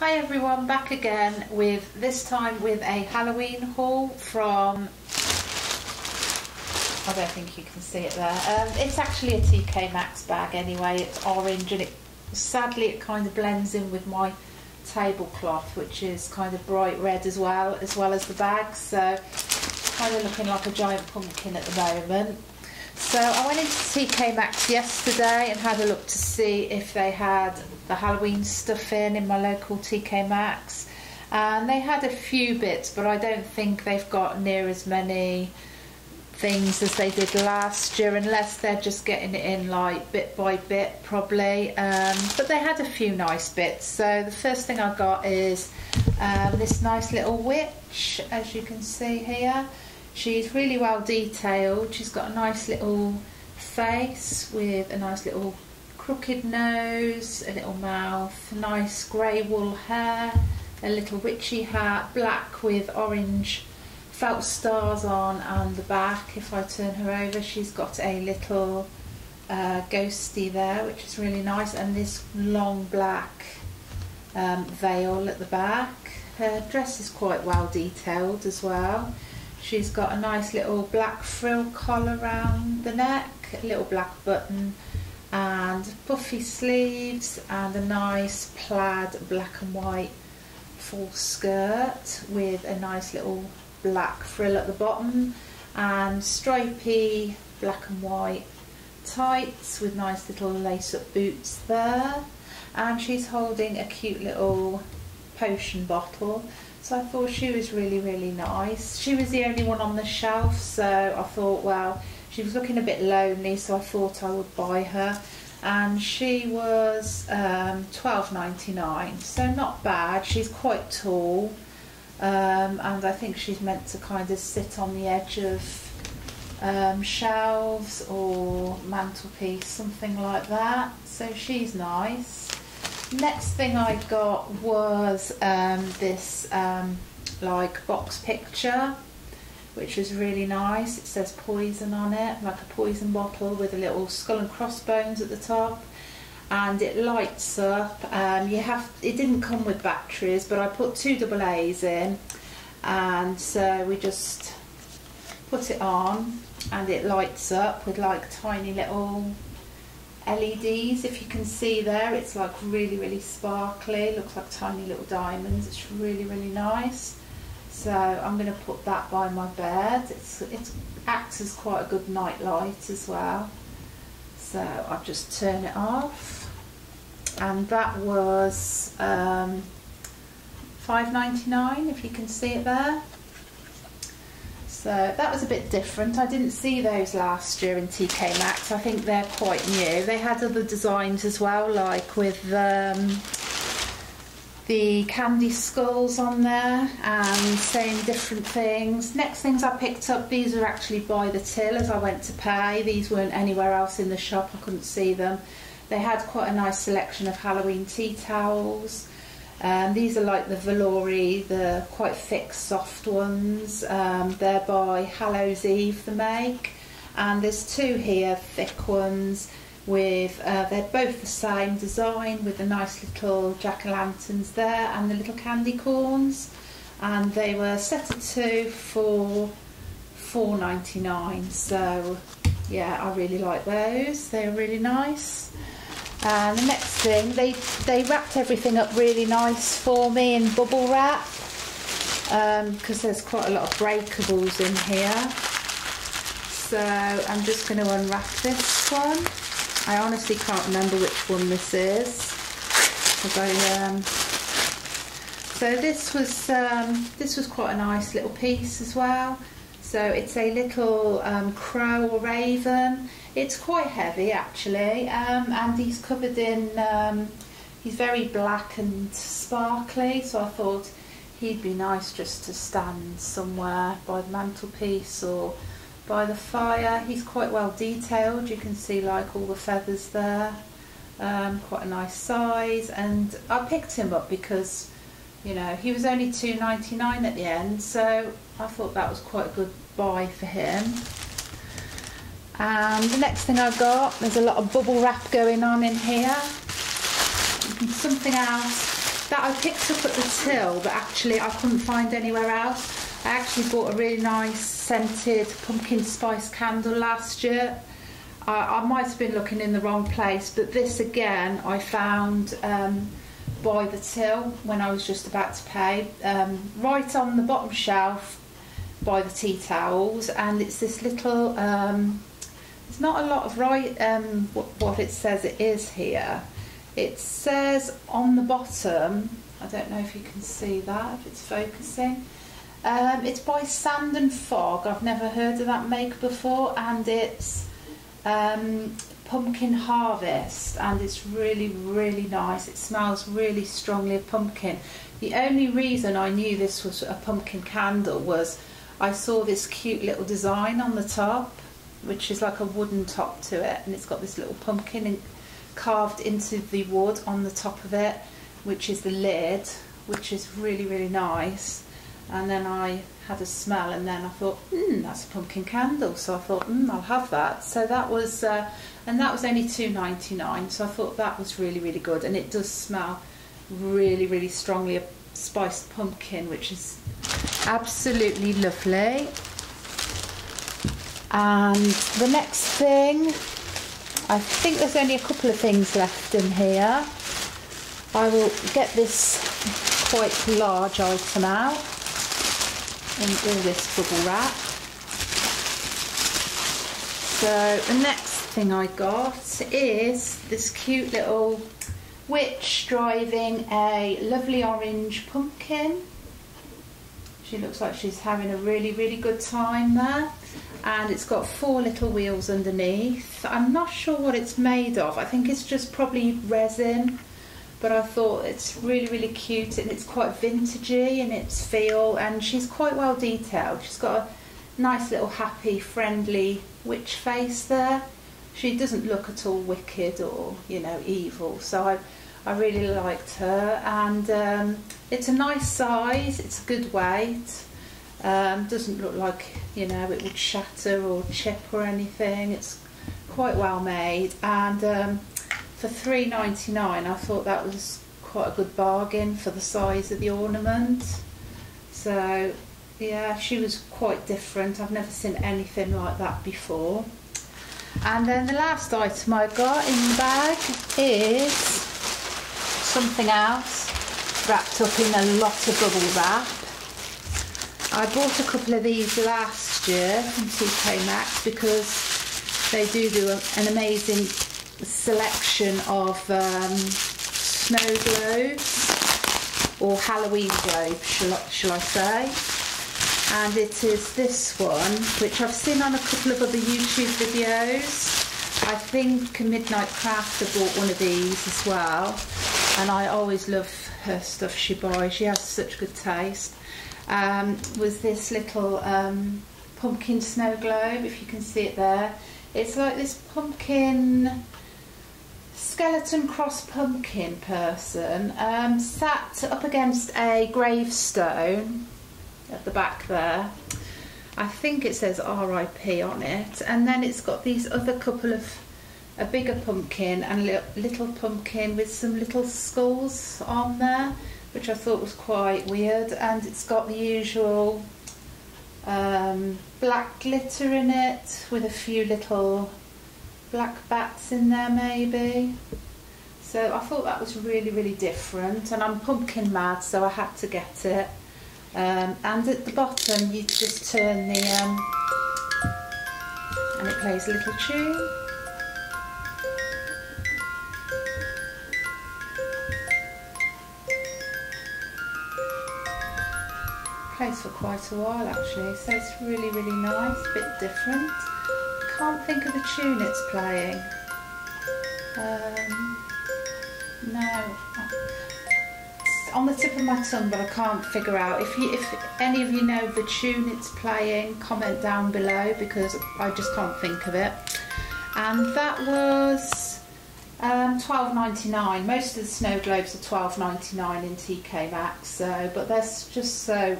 Hi everyone, back again with this time with a Halloween haul from I don't think you can see it there. Um, it's actually a TK Maxx bag anyway. It's orange and it sadly it kind of blends in with my tablecloth which is kind of bright red as well as well as the bag so kind of looking like a giant pumpkin at the moment. So I went into TK Maxx yesterday and had a look to see if they had the Halloween stuff in in my local TK Maxx. And they had a few bits but I don't think they've got near as many things as they did last year unless they're just getting it in like bit by bit probably. Um, but they had a few nice bits. So the first thing I got is um, this nice little witch as you can see here she's really well detailed. She's got a nice little face with a nice little crooked nose a little mouth nice grey wool hair a little witchy hat black with orange felt stars on and the back. If I turn her over she's got a little uh, ghosty there which is really nice and this long black um, veil at the back. Her dress is quite well detailed as well she's got a nice little black frill collar around the neck a little black button and puffy sleeves and a nice plaid black and white full skirt with a nice little black frill at the bottom and stripy black and white tights with nice little lace up boots there. And she's holding a cute little potion bottle so I thought she was really really nice she was the only one on the shelf so I thought well she was looking a bit lonely so I thought I would buy her and she was um, 12.99 so not bad she's quite tall um, and I think she's meant to kind of sit on the edge of um, shelves or mantelpiece, something like that. So she's nice. Next thing I got was um, this um, like box picture, which was really nice. It says poison on it, like a poison bottle with a little skull and crossbones at the top and it lights up. Um, you have it didn't come with batteries, but I put two double A's in, and so we just put it on, and it lights up with like tiny little LEDs. If you can see there, it's like really really sparkly. Looks like tiny little diamonds. It's really really nice. So I'm going to put that by my bed. It's it acts as quite a good night light as well. So I'll just turn it off and that was um, 5.99 if you can see it there. So that was a bit different. I didn't see those last year in TK Maxx. I think they're quite new. They had other designs as well, like with um, the candy skulls on there and saying different things. Next things I picked up, these are actually by the till as I went to pay. These weren't anywhere else in the shop, I couldn't see them. They had quite a nice selection of Halloween tea towels. Um, these are like the Velouri, the quite thick, soft ones. Um, they're by Hallows Eve, the make. And there's two here, thick ones, with uh, they're both the same design with the nice little jack-o'-lanterns there and the little candy corns. And they were set at two for 4.99. So yeah, I really like those. They're really nice. And the next thing, they, they wrapped everything up really nice for me in bubble wrap because um, there's quite a lot of breakables in here. So I'm just going to unwrap this one. I honestly can't remember which one this is. I, um, so this was um, this was quite a nice little piece as well. So it's a little um, crow or raven. It's quite heavy actually, um, and he's covered in. Um, he's very black and sparkly, so I thought he'd be nice just to stand somewhere by the mantelpiece or by the fire. He's quite well detailed. You can see like all the feathers there. Um, quite a nice size, and I picked him up because you know he was only 2.99 at the end, so I thought that was quite a good buy for him. And the next thing I've got, there's a lot of bubble wrap going on in here. Something else that I picked up at the till but actually I couldn't find anywhere else. I actually bought a really nice scented pumpkin spice candle last year. I, I might have been looking in the wrong place, but this again I found um, by the till when I was just about to pay, um, right on the bottom shelf by the tea towels, and it's this little. Um, there's not a lot of right um, what, it says it is here. It says on the bottom. I don't know if you can see that if it's focusing. Um, it's by Sand and Fog. I've never heard of that make before, and it's um, pumpkin harvest, and it's really, really nice. It smells really strongly of pumpkin. The only reason I knew this was a pumpkin candle was I saw this cute little design on the top, which is like a wooden top to it, and it's got this little pumpkin in, carved into the wood on the top of it, which is the lid, which is really, really nice. And then I had a smell and then I thought hmm that's a pumpkin candle. So I thought hmm I'll have that. So that was uh, and that was only 2.99 so I thought that was really really good. And it does smell really really strongly of spiced pumpkin which is absolutely lovely and the next thing I think there's only a couple of things left in here I will get this quite large item out in all this bubble wrap. So the next thing I got is this cute little witch driving a lovely orange pumpkin. She looks like she's having a really, really good time there. And it's got four little wheels underneath. I'm not sure what it's made of. I think it's just probably resin but I thought it's really really cute and it's quite vintagey in its feel and she's quite well detailed she's got a nice little happy friendly witch face there she doesn't look at all wicked or you know evil so I, I really liked her and um, it's a nice size it's a good weight um, doesn't look like you know it would shatter or chip or anything it's quite well made and um, for three ninety nine. I thought that was quite a good bargain for the size of the ornament. So yeah, she was quite different. I've never seen anything like that before. And then the last item I got in the bag is something else wrapped up in a lot of bubble wrap. I bought a couple of these last year from TK Maxx because they do do a, an amazing selection of um, snow globes or Halloween globes, shall I, shall I say. And it is this one, which I've seen on a couple of other YouTube videos. I think Midnight Craft have bought one of these as well. And I always love her stuff she buys. She has such good taste. Um, was this little um, pumpkin snow globe, if you can see it there. It's like this pumpkin skeleton cross pumpkin person um, sat up against a gravestone at the back there. I think it says RIP on it, and then it's got these other couple of a bigger pumpkin and a little pumpkin with some little skulls on there, which I thought was quite weird. And it's got the usual um, black glitter in it with a few little black bats in there maybe. So I thought that was really, really different. And I'm pumpkin mad, so I had to get it. Um, and at the bottom, you just turn the, um, and it plays a little tune. Plays for quite a while actually, so it's really, really nice, a bit different can't think of the tune it's playing. Um, no. It's on the tip of my tongue, but I can't figure out. If you, if any of you know the tune it's playing, comment down below because I just can't think of it. And that was um, 12.99. Most of the snow globes are 12.99 in TK Maxx, so but they're just so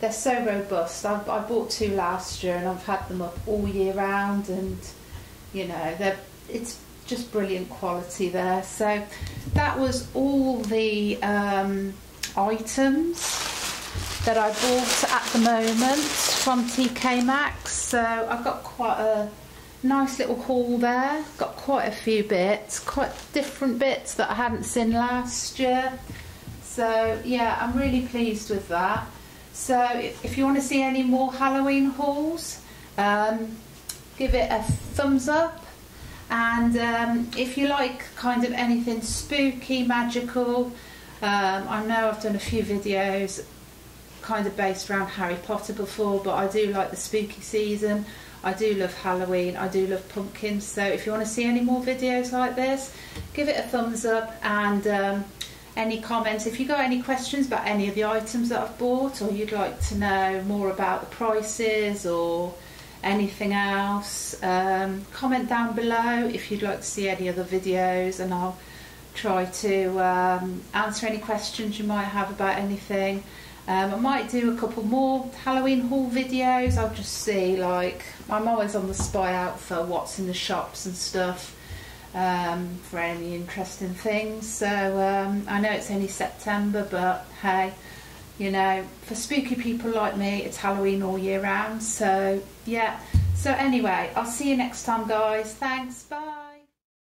they're so robust. I, I bought two last year and I've had them up all year round, and you know they're it's just brilliant quality there. So that was all the um, items that I bought at the moment from TK Maxx. So I've got quite a nice little haul there. Got quite a few bits, quite different bits that I hadn't seen last year. So yeah, I'm really pleased with that. So if you want to see any more Halloween hauls, um, give it a thumbs up. And um, if you like kind of anything spooky, magical, um, I know I've done a few videos kind of based around Harry Potter before, but I do like the spooky season. I do love Halloween, I do love pumpkins. So if you want to see any more videos like this, give it a thumbs up and um, any comments. If you've got any questions about any of the items that I've bought or you'd like to know more about the prices or anything else, um, comment down below if you'd like to see any other videos and I'll try to um, answer any questions you might have about anything. Um, I might do a couple more Halloween haul videos. I'll just see, like, I'm always on the spy out for what's in the shops and stuff um, for any interesting things. So um, I know it's only September, but hey, you know, for spooky people like me, it's Halloween all year round. So yeah. So anyway, I'll see you next time, guys. Thanks. Bye.